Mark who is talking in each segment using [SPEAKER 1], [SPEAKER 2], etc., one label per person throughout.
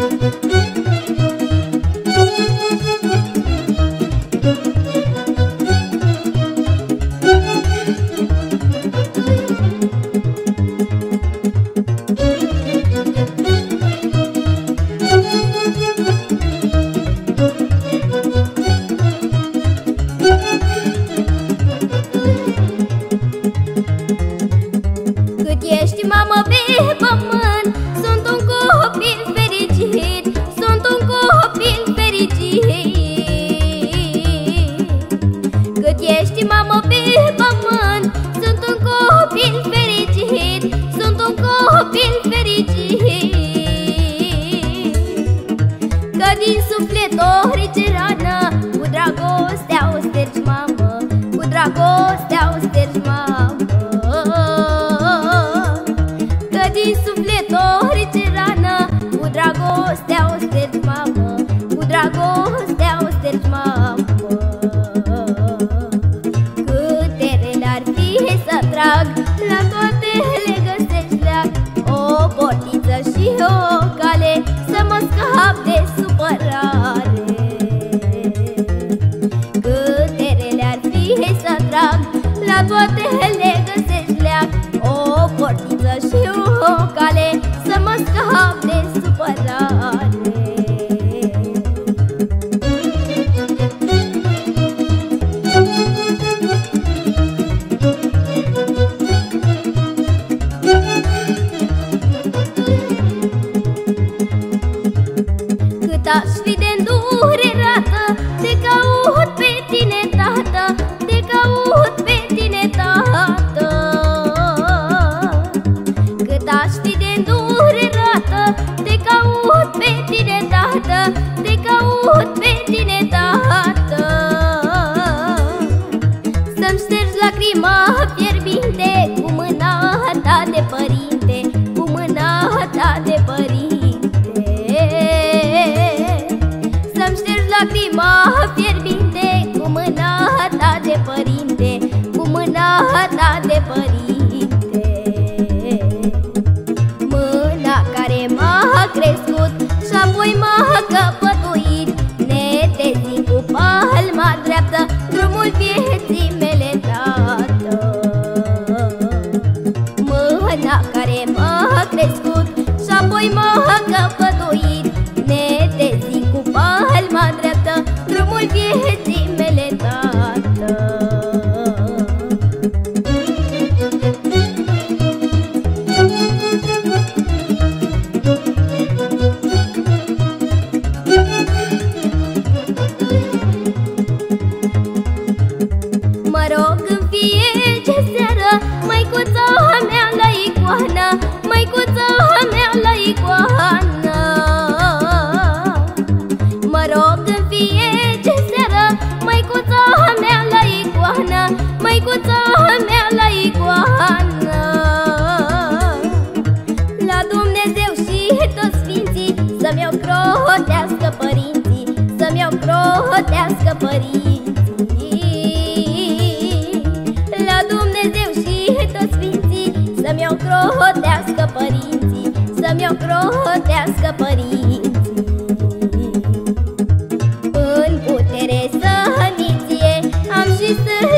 [SPEAKER 1] Música suflet o hricerană Cu dragostea o stergi, mamă. Cu dragostea o stergi, mamă La Să-mi ștergi lacrima fierbinte Cu mâna ta de părinte Cu mâna ta de părinte. Să-mi ștergi lacrima fierbinte Cu mâna ta de părinte Cu mâna ta de părinte. Mâna care m-a crescut Și apoi m-a căpătuit Mâna care m-a crescut Și apoi m-a căpătuit. Netezi cu palma dreaptă Drumul vieții crotească părinții La Dumnezeu și toți sfinții Să-mi o crotească părinții Să-mi o crotească părinții În putere săniție Am și stâlp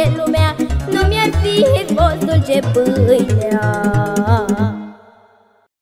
[SPEAKER 1] voi cât e lumea Nu mi-ar fi fost dulce pâinea